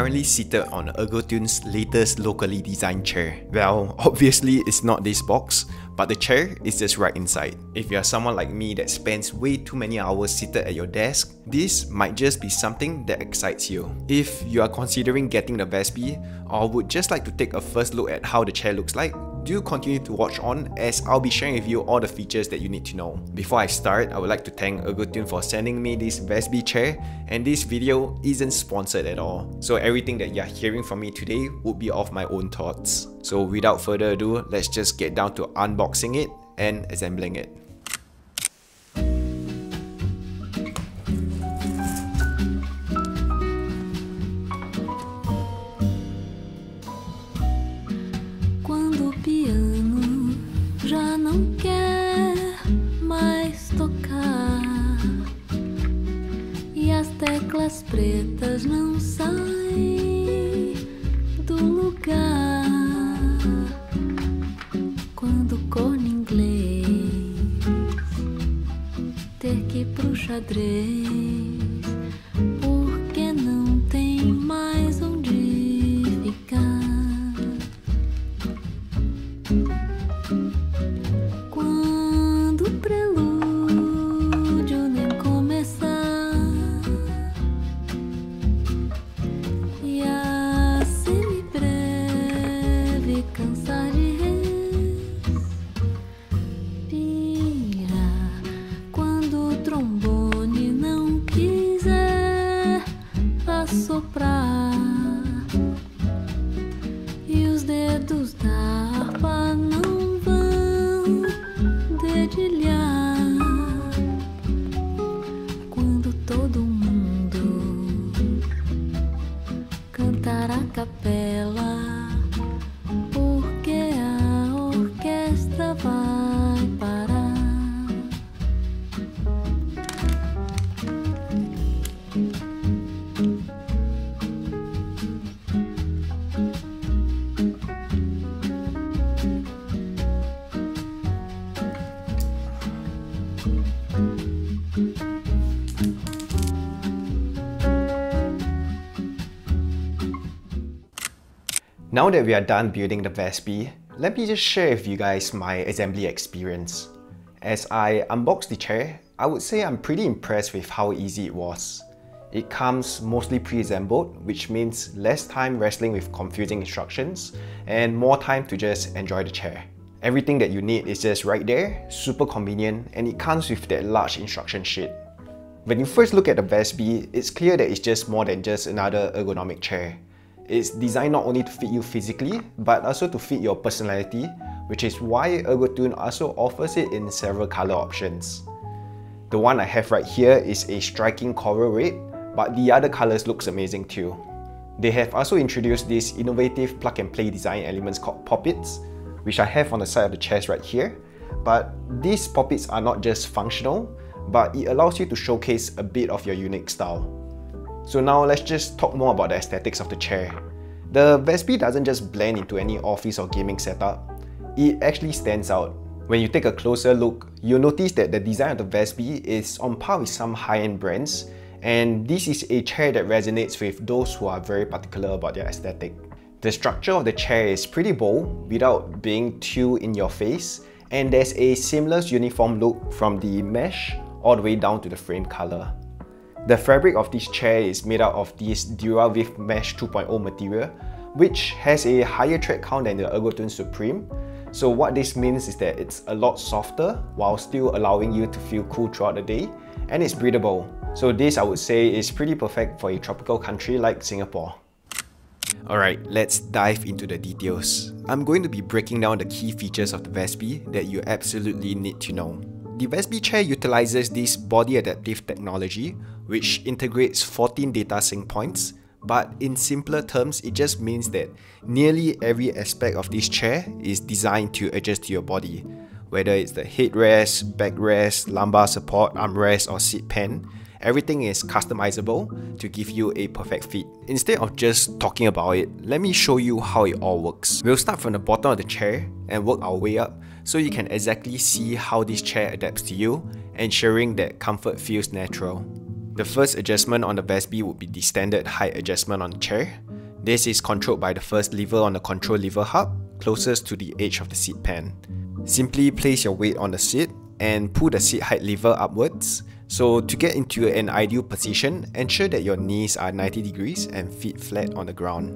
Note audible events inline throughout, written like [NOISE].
currently seated on Ergotune's latest locally designed chair. Well, [LAUGHS] obviously it's not this box, but the chair is just right inside. If you're someone like me that spends way too many hours seated at your desk, this might just be something that excites you. If you are considering getting the Vesby, or would just like to take a first look at how the chair looks like, do continue to watch on as I'll be sharing with you all the features that you need to know. Before I start, I would like to thank Ergotune for sending me this Vesby chair and this video isn't sponsored at all. So everything that you're hearing from me today would be of my own thoughts. So without further ado, let's just get down to unboxing it and assembling it. não saem do lugar quando corno inglês ter que ir pro xadrez. Porque não tem mais onde ficar. capela. Now that we are done building the Vesby, let me just share with you guys my assembly experience. As I unboxed the chair, I would say I'm pretty impressed with how easy it was. It comes mostly pre-assembled, which means less time wrestling with confusing instructions and more time to just enjoy the chair. Everything that you need is just right there, super convenient, and it comes with that large instruction sheet. When you first look at the Vesby, it's clear that it's just more than just another ergonomic chair. It's designed not only to fit you physically, but also to fit your personality, which is why Ergotune also offers it in several color options. The one I have right here is a striking coral red, but the other colors looks amazing too. They have also introduced these innovative plug and play design elements called Poppits, which I have on the side of the chest right here. But these Poppits are not just functional, but it allows you to showcase a bit of your unique style. So now let's just talk more about the aesthetics of the chair. The Vesby doesn't just blend into any office or gaming setup, it actually stands out. When you take a closer look, you'll notice that the design of the Vesby is on par with some high-end brands, and this is a chair that resonates with those who are very particular about their aesthetic. The structure of the chair is pretty bold without being too in your face, and there's a seamless uniform look from the mesh all the way down to the frame color. The fabric of this chair is made out of this DuraViv Mesh 2.0 material, which has a higher tread count than the Ergotune Supreme. So what this means is that it's a lot softer while still allowing you to feel cool throughout the day, and it's breathable. So this I would say is pretty perfect for a tropical country like Singapore. Alright, let's dive into the details. I'm going to be breaking down the key features of the Vesby that you absolutely need to know. The Vesby chair utilizes this body adaptive technology, which integrates 14 data sync points, but in simpler terms, it just means that nearly every aspect of this chair is designed to adjust to your body, whether it's the headrest, backrest, lumbar support, armrest, or seat pan. Everything is customizable to give you a perfect fit. Instead of just talking about it, let me show you how it all works. We'll start from the bottom of the chair and work our way up so you can exactly see how this chair adapts to you, ensuring that comfort feels natural. The first adjustment on the Vesby would be the standard height adjustment on the chair. This is controlled by the first lever on the control lever hub, closest to the edge of the seat pan. Simply place your weight on the seat and pull the seat height lever upwards. So to get into an ideal position, ensure that your knees are 90 degrees and feet flat on the ground.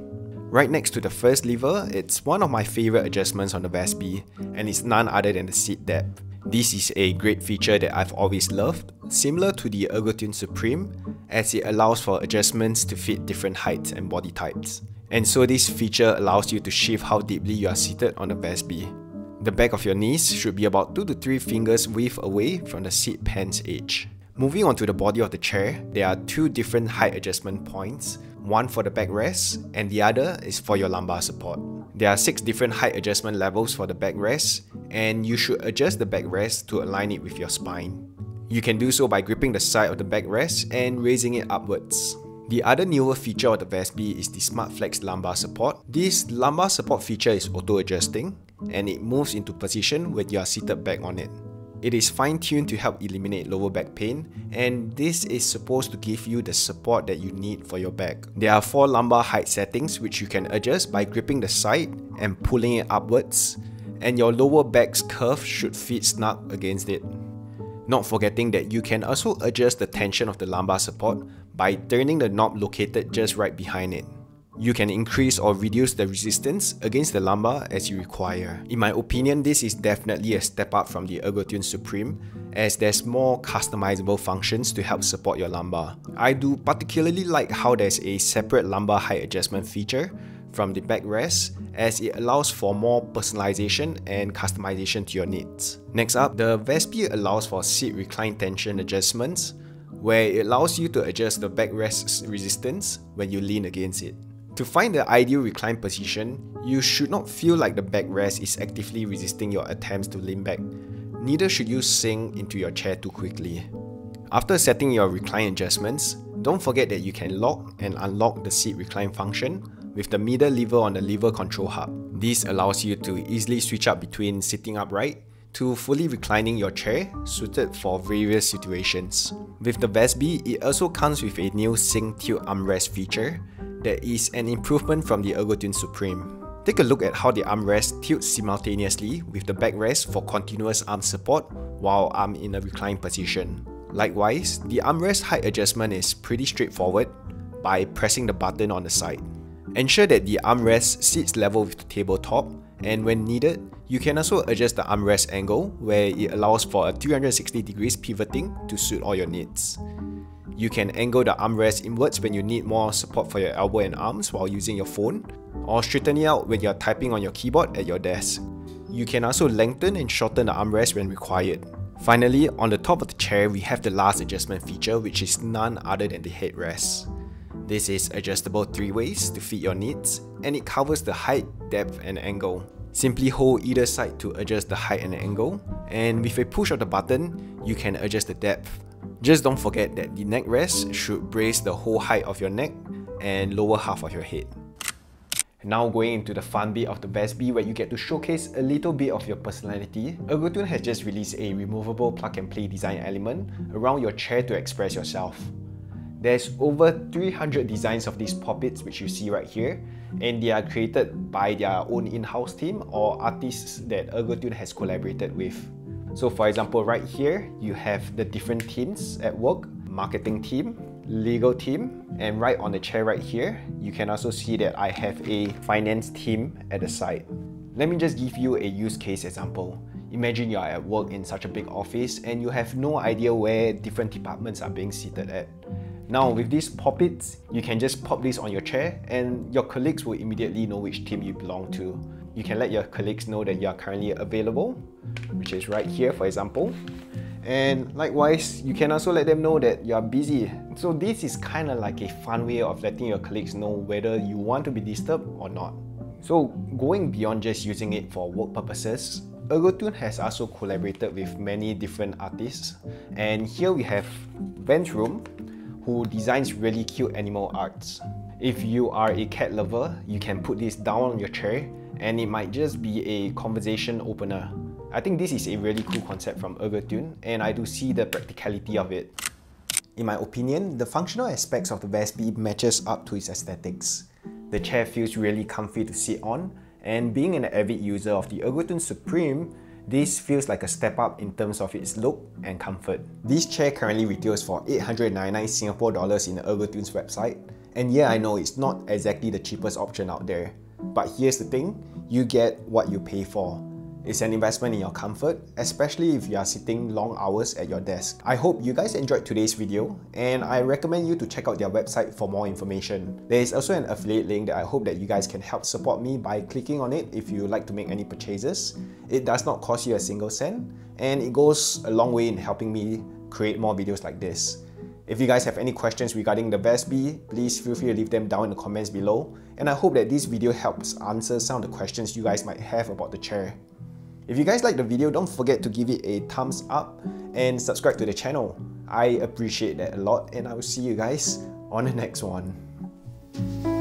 Right next to the first lever, it's one of my favorite adjustments on the Vesby, and it's none other than the seat depth. This is a great feature that I've always loved, similar to the Ergotune Supreme, as it allows for adjustments to fit different heights and body types. And so this feature allows you to shift how deeply you are seated on the Vesby. The back of your knees should be about 2 to 3 fingers width away from the seat pan's edge. Moving on to the body of the chair, there are two different height adjustment points, one for the backrest and the other is for your lumbar support. There are 6 different height adjustment levels for the backrest and you should adjust the backrest to align it with your spine. You can do so by gripping the side of the backrest and raising it upwards. The other newer feature of the Vesby is the SmartFlex lumbar support. This lumbar support feature is auto-adjusting and it moves into position when you are seated back on it. It is fine-tuned to help eliminate lower back pain and this is supposed to give you the support that you need for your back. There are 4 lumbar height settings which you can adjust by gripping the side and pulling it upwards and your lower back's curve should fit snug against it. Not forgetting that you can also adjust the tension of the lumbar support by turning the knob located just right behind it. You can increase or reduce the resistance against the lumbar as you require. In my opinion, this is definitely a step up from the Ergotune Supreme as there's more customizable functions to help support your lumbar. I do particularly like how there's a separate lumbar height adjustment feature from the backrest as it allows for more personalization and customization to your needs. Next up, the Vesby allows for seat recline tension adjustments where it allows you to adjust the backrest's resistance when you lean against it. To find the ideal recline position, you should not feel like the backrest is actively resisting your attempts to lean back. Neither should you sink into your chair too quickly. After setting your recline adjustments, don't forget that you can lock and unlock the seat recline function with the middle lever on the lever control hub. This allows you to easily switch up between sitting upright to fully reclining your chair suited for various situations. With the Vesby, it also comes with a new Sync Tilt armrest feature that is an improvement from the Ergotune Supreme. Take a look at how the armrest tilts simultaneously with the backrest for continuous arm support while I'm in a reclined position. Likewise, the armrest height adjustment is pretty straightforward by pressing the button on the side. Ensure that the armrest sits level with the tabletop and when needed, you can also adjust the armrest angle where it allows for a 360 degrees pivoting to suit all your needs. You can angle the armrest inwards when you need more support for your elbow and arms while using your phone, or straighten it out when you're typing on your keyboard at your desk. You can also lengthen and shorten the armrest when required. Finally, on the top of the chair, we have the last adjustment feature which is none other than the headrest. This is adjustable three ways to fit your needs, and it covers the height, depth, and angle. Simply hold either side to adjust the height and angle, and with a push of the button, you can adjust the depth. Just don't forget that the neck rest should brace the whole height of your neck and lower half of your head. Now going into the fun bit of the Vesby where you get to showcase a little bit of your personality, Ergotune has just released a removable plug and play design element around your chair to express yourself. There's over 300 designs of these Poppits which you see right here and they are created by their own in-house team or artists that Ergotune has collaborated with. So for example, right here, you have the different teams at work, marketing team, legal team, and right on the chair right here, you can also see that I have a finance team at the side. Let me just give you a use case example. Imagine you are at work in such a big office and you have no idea where different departments are being seated at. Now with these Poppits, you can just pop this on your chair and your colleagues will immediately know which team you belong to. You can let your colleagues know that you are currently available which is right here for example. And likewise, you can also let them know that you are busy. So this is kind of like a fun way of letting your colleagues know whether you want to be disturbed or not. So going beyond just using it for work purposes, Ergotune has also collaborated with many different artists. And here we have Vance Room, who designs really cute animal arts. If you are a cat lover, you can put this down on your chair and it might just be a conversation opener. I think this is a really cool concept from Ergotune and I do see the practicality of it. In my opinion, the functional aspects of the Vesby matches up to its aesthetics. The chair feels really comfy to sit on, and being an avid user of the Ergotune Supreme, this feels like a step up in terms of its look and comfort. This chair currently retails for 899 Singapore dollars in the Ergotune's website, and yeah, I know it's not exactly the cheapest option out there. But here's the thing, you get what you pay for. It's an investment in your comfort, especially if you are sitting long hours at your desk. I hope you guys enjoyed today's video and I recommend you to check out their website for more information. There is also an affiliate link that I hope that you guys can help support me by clicking on it if you like to make any purchases. It does not cost you a single cent and it goes a long way in helping me create more videos like this. If you guys have any questions regarding the Vesby, please feel free to leave them down in the comments below and I hope that this video helps answer some of the questions you guys might have about the chair. If you guys like the video, don't forget to give it a thumbs up and subscribe to the channel. I appreciate that a lot and I will see you guys on the next one.